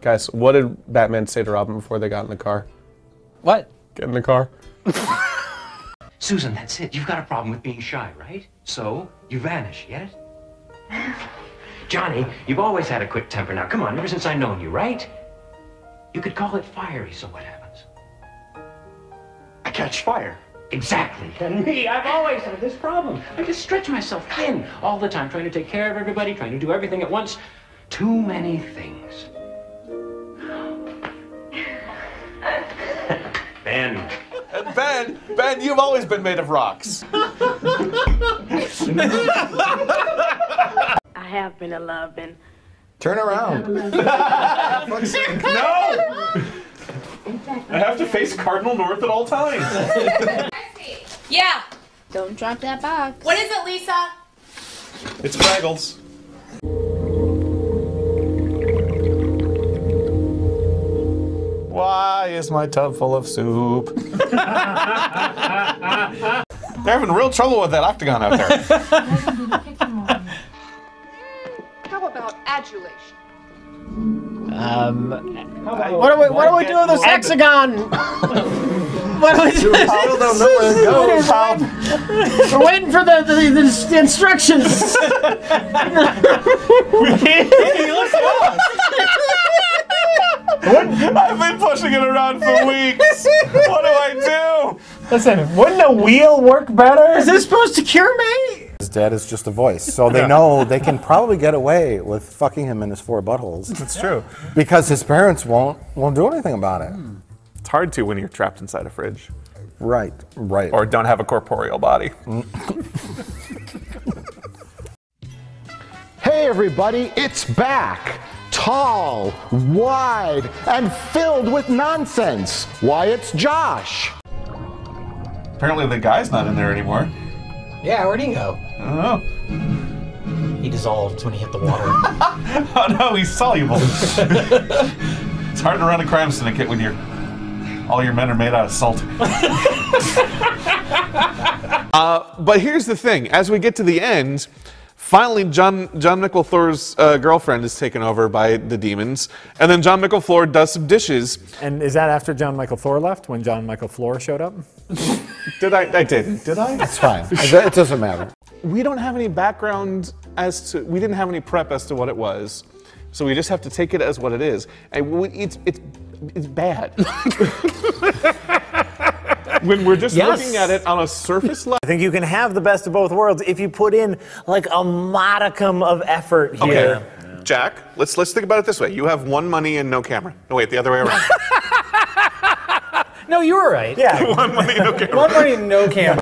Guys, what did Batman say to Robin before they got in the car? What? Get in the car. Susan, that's it. You've got a problem with being shy, right? So, you vanish, get it? Johnny, you've always had a quick temper. Now, come on, ever since I've known you, right? You could call it fiery, so what happens? I catch fire. Exactly. And me, I've always had this problem. I just stretch myself thin all the time, trying to take care of everybody, trying to do everything at once. Too many things. Ben, Ben, you've always been made of rocks. I have been in love and Turn around. No! I have to face Cardinal North at all times. Yeah. don't drop that box. What is it, Lisa? It's Fraggles. My tub full of soup? They're having real trouble with that octagon out there. How about adulation? Um, what do we what do we do with this hexagon? what do we do? I still don't know where it goes. We're waiting for the, the, the, the instructions. I've been pushing it around for weeks. What do I do? Listen, wouldn't a wheel work better? Is this supposed to cure me? His dad is just a voice, so they know they can probably get away with fucking him in his four buttholes That's true. because his parents won't won't do anything about it. Hmm. It's hard to when you're trapped inside a fridge Right, right. or don't have a corporeal body. Mm. Hey everybody, it's back! Tall, wide, and filled with nonsense. Why, it's Josh! Apparently the guy's not in there anymore. Yeah, where'd he go? I don't know. He dissolved when he hit the water. Oh no, he's soluble. it's hard to run a crime syndicate when you're all your men are made out of salt. Uh, but here's the thing: as we get to the end, finally John John Micklethor's uh, girlfriend is taken over by the demons, and then John Micklethor does some dishes. And is that after John Michael Thor left when John Michael Floor showed up? Did I? I didn't. Did I? It's fine. It doesn't matter. we don't have any background as to we didn't have any prep as to what it was so we just have to take it as what it is and we, it's it's it's bad when we're just Yes. looking at it on a surface level I think you can have the best of both worlds if you put in like a modicum of effort here. okay jack let's let's think about it this way you have one money and no camera no wait the other way around no, you were right. Yeah. one money no camera One money, no camera.